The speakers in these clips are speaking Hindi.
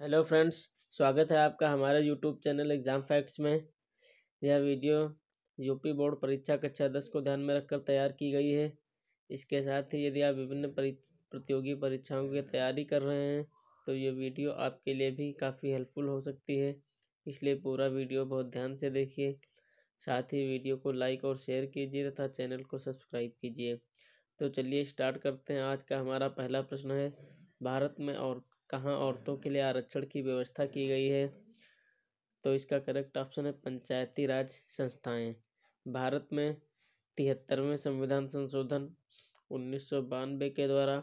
हेलो फ्रेंड्स, स्वागत है आपका हमारे यूट्यूब चैनल एग्ज़ाम फैक्ट्स में। यह वीडियो यूपी बोर्ड परीक्षा कक्षा दस को ध्यान में रखकर तैयार की गई है। इसके साथ ही यदि आप विभिन्न प्रतियोगी परीक्षाओं की तैयारी कर रहे हैं तो ये वीडियो आपके लिए भी काफ़ी हेल्पफुल हो सकती है। इसलिए पूरा वीडियो बहुत ध्यान से देखिए। साथ ही वीडियो को लाइक और शेयर कीजिए तथा चैनल को सब्सक्राइब कीजिए। तो चलिए स्टार्ट करते हैं। आज का हमारा पहला प्रश्न है, भारत में और कहाँ औरतों के लिए आरक्षण की व्यवस्था की गई है? तो इसका करेक्ट ऑप्शन है पंचायती राज संस्थाएँ। भारत में तिहत्तरवें संविधान संशोधन उन्नीस सौ बानबे के द्वारा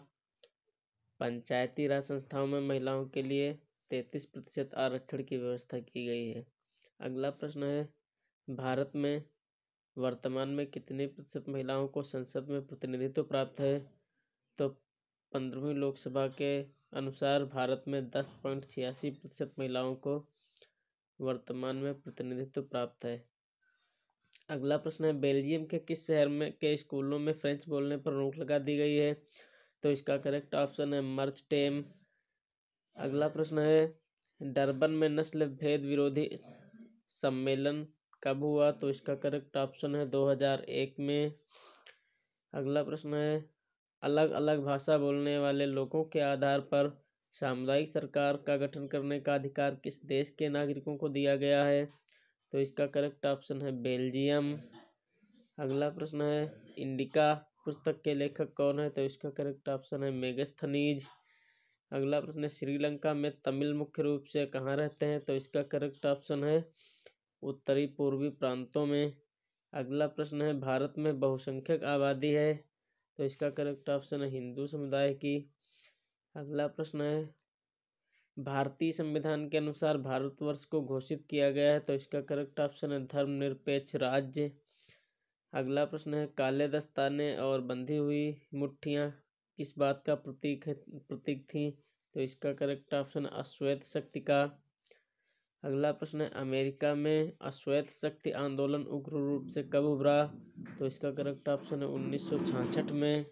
पंचायती राज संस्थाओं में महिलाओं के लिए तैंतीस प्रतिशत आरक्षण की व्यवस्था की गई है। अगला प्रश्न है, भारत में वर्तमान में कितने प्रतिशत महिलाओं को संसद में प्रतिनिधित्व प्राप्त है? तो पंद्रहवीं लोकसभा के अनुसार भारत में दस पॉइंट छियासी प्रतिशत महिलाओं को वर्तमान में प्रतिनिधित्व प्राप्त है। अगला प्रश्न है, बेल्जियम के किस शहर में, के स्कूलों में फ्रेंच बोलने पर रोक लगा दी गई है? तो इसका करेक्ट ऑप्शन है मर्च टेम अगला प्रश्न है, डरबन में नस्ल भेद विरोधी सम्मेलन कब हुआ? तो इसका करेक्ट ऑप्शन है 2001 में। अगला प्रश्न है अलग अलग भाषा बोलने वाले लोगों के आधार पर सामुदायिक सरकार का गठन करने का अधिकार किस देश के नागरिकों को दिया गया है? तो इसका करेक्ट ऑप्शन है बेल्जियम। अगला प्रश्न है, इंडिका पुस्तक के लेखक कौन है? तो इसका करेक्ट ऑप्शन है मेगस्थनीज अगला प्रश्न है, श्रीलंका में तमिल मुख्य रूप से कहाँ रहते हैं? तो इसका करेक्ट ऑप्शन है उत्तरी पूर्वी प्रांतों में। अगला प्रश्न है, भारत में बहुसंख्यक आबादी है। तो इसका करेक्ट ऑप्शन है हिंदू समुदाय की। अगला प्रश्न है, भारतीय संविधान के अनुसार भारतवर्ष को घोषित किया गया है तो इसका करेक्ट ऑप्शन है धर्मनिरपेक्ष राज्य। अगला प्रश्न है, काले दस्ताने और बंधी हुई मुट्ठियाँ किस बात का प्रतीक है, प्रतीक थी? तो इसका करेक्ट ऑप्शन अश्वेत शक्ति का। अगला प्रश्न है, अमेरिका में अश्वेत शक्ति आंदोलन उग्र रूप से कब उभरा? तो इसका करेक्ट ऑप्शन है उन्नीस में।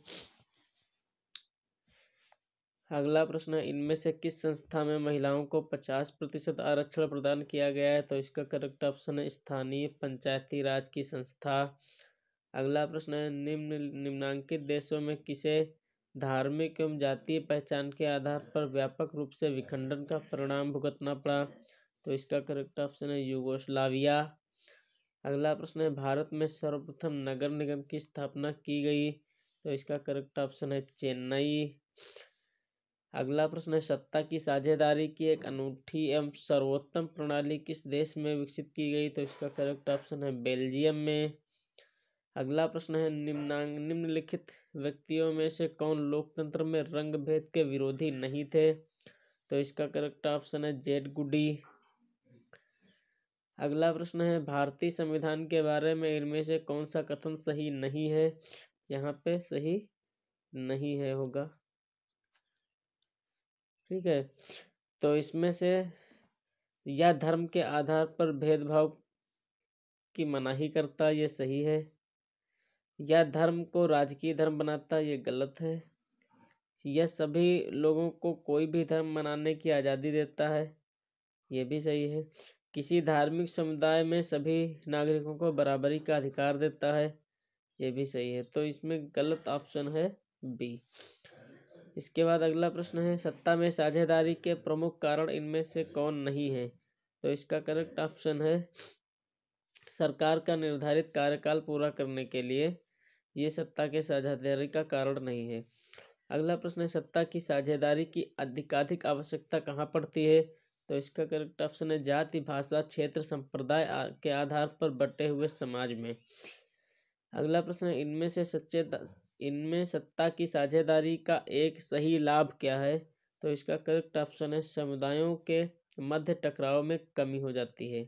अगला प्रश्न है, इनमें से किस संस्था में महिलाओं को पचास प्रतिशत आरक्षण प्रदान किया गया है? तो इसका करेक्ट ऑप्शन है स्थानीय पंचायती राज की संस्था। अगला प्रश्न है, निम्न, निम्नांकित देशों में किसे धार्मिक एवं जातीय पहचान के आधार पर व्यापक रूप से विखंडन का परिणाम भुगतना पड़ा? तो इसका करेक्ट ऑप्शन है यूगोस्लाविया। अगला प्रश्न है, भारत में सर्वप्रथम नगर निगम की स्थापना की गई। तो इसका करेक्ट ऑप्शन है चेन्नई। अगला प्रश्न है, सत्ता की साझेदारी की एक अनूठी एवं सर्वोत्तम प्रणाली किस देश में विकसित की गई? तो इसका करेक्ट ऑप्शन है बेल्जियम में। अगला प्रश्न है, निम्नांग, निम्नलिखित व्यक्तियों में से कौन लोकतंत्र में रंग भेद के विरोधी नहीं थे? तो इसका करेक्ट ऑप्शन है जेड गुडी। अगला प्रश्न है, भारतीय संविधान के बारे में इनमें से कौन सा कथन सही नहीं है? यहाँ पे सही नहीं है होगा। ठीक है तो इसमें से या धर्म के आधार पर भेदभाव की मनाही करता ये सही है, या धर्म को राजकीय धर्म बनाता ये गलत है यह सभी लोगों को कोई भी धर्म मनाने की आज़ादी देता है, ये भी सही है। किसी धार्मिक समुदाय में सभी नागरिकों को बराबरी का अधिकार देता है, ये भी सही है। तो इसमें गलत ऑप्शन है बी। इसके बाद अगला प्रश्न है, सत्ता में साझेदारी के प्रमुख कारण इनमें से कौन नहीं है? तो इसका करेक्ट ऑप्शन है, सरकार का निर्धारित कार्यकाल पूरा करने के लिए, ये सत्ता के साझेदारी का कारण नहीं है। अगला प्रश्न है, सत्ता की साझेदारी की अधिकाधिक आवश्यकता कहाँ पड़ती है? तो इसका करेक्ट ऑप्शन है जाति, भाषा, क्षेत्र, संप्रदाय के आधार पर बटे हुए समाज में। अगला प्रश्न, इनमें से सच्चे इनमें सत्ता की साझेदारी का एक सही लाभ क्या है? तो इसका करेक्ट ऑप्शन है समुदायों के मध्य टकराव में कमी हो जाती है।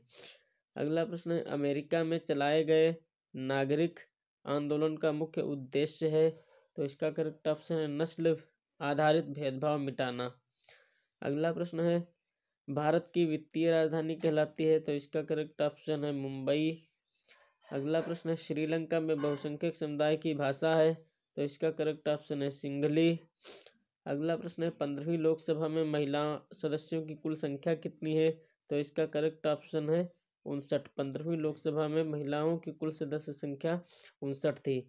अगला प्रश्न है अमेरिका में चलाए गए नागरिक आंदोलन का मुख्य उद्देश्य है। तो इसका करेक्ट ऑप्शन है नस्ल आधारित भेदभाव मिटाना। अगला प्रश्न है भारत की वित्तीय राजधानी कहलाती है तो इसका करेक्ट ऑप्शन है मुंबई। अगला प्रश्न है श्रीलंका में बहुसंख्यक समुदाय की भाषा है तो इसका करेक्ट ऑप्शन है सिंगली। अगला प्रश्न है, पंद्रहवीं लोकसभा में महिला सदस्यों की कुल संख्या कितनी है तो इसका करेक्ट ऑप्शन है उनसठ। पंद्रहवीं लोकसभा में महिलाओं की कुल सदस्य संख्या उनसठ थी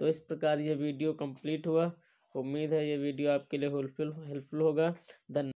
तो इस प्रकार यह वीडियो कंप्लीट हुआ। उम्मीद है ये वीडियो आपके लिए हेल्पफुल हेल्पफुल होगा। धन्यवाद